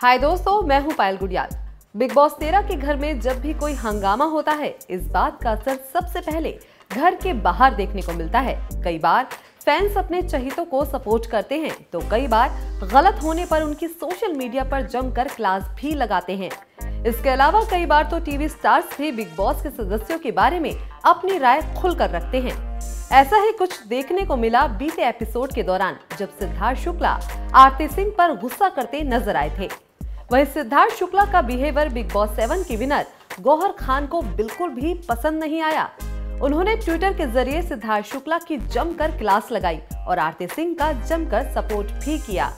हाय दोस्तों, मैं हूँ पायल गुडियाल। बिग बॉस तेरह के घर में जब भी कोई हंगामा होता है, इस बात का असर सबसे पहले घर के बाहर देखने को मिलता है। कई बार फैंस अपने चहितों को सपोर्ट करते हैं तो कई बार गलत होने पर उनकी सोशल मीडिया पर जमकर क्लास भी लगाते हैं। इसके अलावा कई बार तो टीवी स्टार्स भी बिग बॉस के सदस्यों के बारे में अपनी राय खुलकर रखते हैं। ऐसा ही कुछ देखने को मिला बीते एपिसोड के दौरान, जब सिद्धार्थ शुक्ला, आरती सिंह पर गुस्सा करते नज़र आए थे। वही सिद्धार्थ शुक्ला का बिहेवियर बिग बॉस सेवन की विनर गौहर खान को बिल्कुल भी पसंद नहीं आया। उन्होंने ट्विटर के ज़रिए सिद्धार्थ शुक्ला की जमकर क्लास लगाई और आरती सिंह का जमकर सपोर्ट भी किया।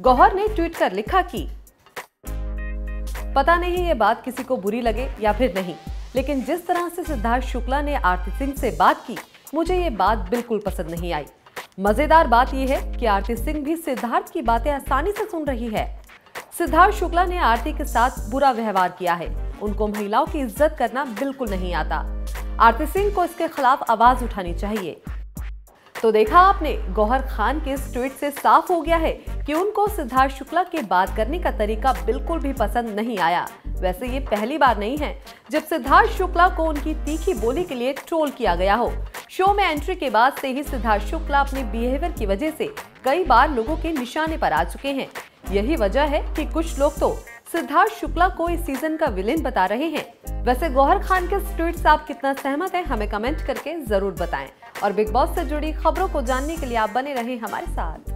गौहर ने ट्वीट कर लिखा कि, पता नहीं ये बात किसी को बुरी लगे या फिर नहीं, लेकिन जिस तरह से सिद्धार्थ शुक्ला ने आरती सिंह से बात की, मुझे ये बात बिल्कुल पसंद नहीं आई। मज़ेदार बात यह है कि आरती सिंह भी सिद्धार्थ की बातें आसानी से सुन रही है। सिद्धार्थ शुक्ला ने आरती के साथ बुरा व्यवहार किया है। उनको महिलाओं की इज़्ज़त करना बिल्कुल नहीं आता। आरती सिंह को इसके खिलाफ आवाज़ उठानी चाहिए। तो देखा आपने, गौहर खान के इस ट्वीट से साफ़ हो गया है कि उनको सिद्धार्थ शुक्ला के बात करने का तरीका बिल्कुल भी पसंद नहीं आया। वैसे ये पहली बार नहीं है जब सिद्धार्थ शुक्ला को उनकी तीखी बोली के लिए ट्रोल किया गया हो। शो में एंट्री के बाद से ही सिद्धार्थ शुक्ला अपने बिहेवियर की वजह से कई बार लोगों के निशाने पर आ चुके हैं। यही वजह है कि कुछ लोग तो सिद्धार्थ शुक्ला को इस सीज़न का विलेन बता रहे हैं। वैसे गौहर खान के ट्वीट से आप कितना सहमत हैं, हमें कमेंट करके ज़रूर बताएँ। और बिग बॉस से जुड़ी खबरों को जानने के लिए आप बने रहें हमारे साथ।